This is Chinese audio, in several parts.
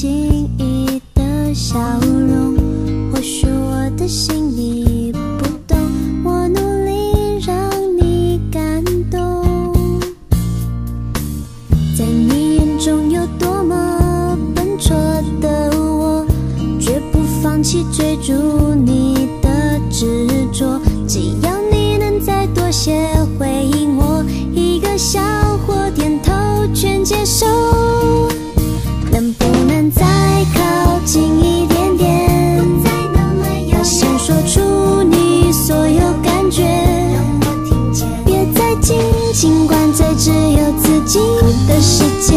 轻易的笑容。或许我的心你不懂，我努力让你感动。在你眼中有多么笨拙的我，绝不放弃追逐你的执着。只要你能再多些回的世界，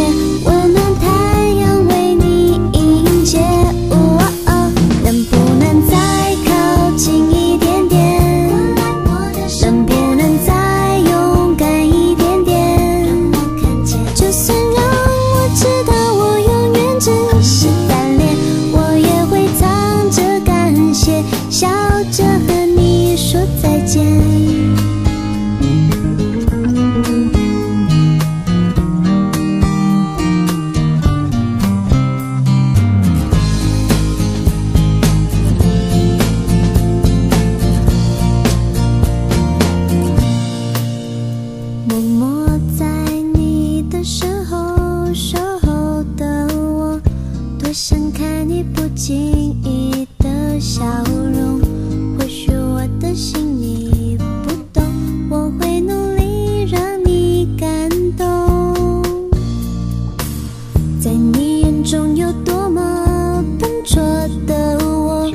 多想看你不经意的笑容。或许我的心你不懂，我会努力让你感动。在你眼中有多么笨拙的我，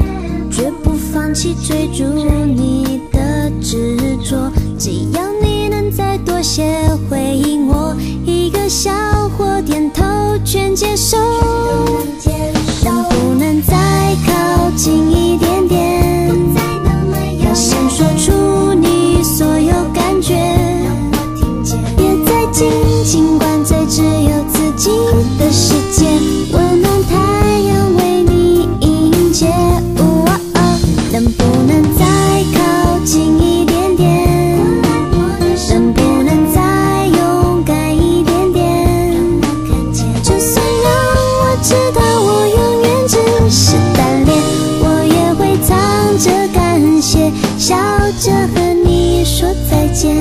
绝不放弃追逐你的执着。只要你能再多些回应我，一个笑或点头全接受。别再紧，尽管最只有自己的世界，温暖太阳为你迎接。哦哦能不能再靠近一点点？能不能再勇敢一点点？就算让我知道我永远只是单恋，我也会藏着感谢，笑着和你说再见